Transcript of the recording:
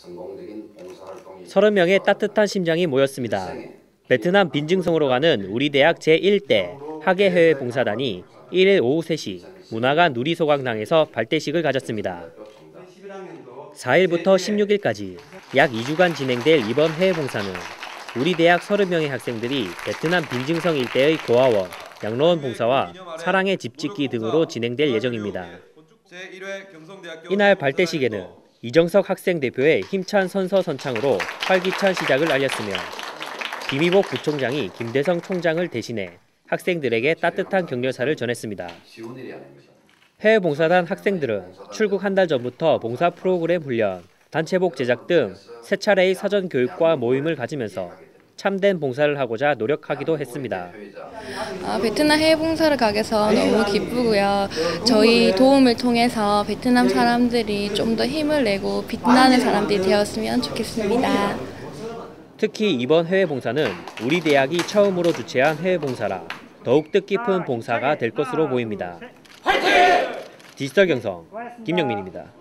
성공적인 봉사활동이 30명의 따뜻한 심장이 모였습니다. 베트남 빈증성으로 가는 우리 대학 제1대 학예해외 봉사단이 1일 오후 3시 문화관 누리소강당에서 발대식을 가졌습니다. 4일부터 16일까지 약 2주간 진행될 이번 해외 봉사는 우리 대학 30명의 학생들이 베트남 빈증성 일대의 고아원, 양로원 봉사와 사랑의 집 짓기 등으로 진행될 예정입니다. 이날 발대식에는 이정석 학생 대표의 힘찬 선서 선창으로 활기찬 시작을 알렸으며 김희복 부총장이 김대성 총장을 대신해 학생들에게 따뜻한 격려사를 전했습니다. 해외 봉사단 학생들은 출국 한 달 전부터 봉사 프로그램 훈련, 단체복 제작 등 세 차례의 사전 교육과 모임을 가지면서 참된 봉사를 하고자 노력하기도 했습니다. 아, 베트남 해외 봉사를 가게 돼서 너무 기쁘고요. 저희 도움을 통해서 베트남 사람들이 좀 더 힘을 내고 빛나는 사람들이 되었으면 좋겠습니다. 특히 이번 해외 봉사는 우리 대학이 처음으로 주최한 해외 봉사라 더욱 뜻깊은 봉사가 될 것으로 보입니다. 디지털 경성 김영민입니다.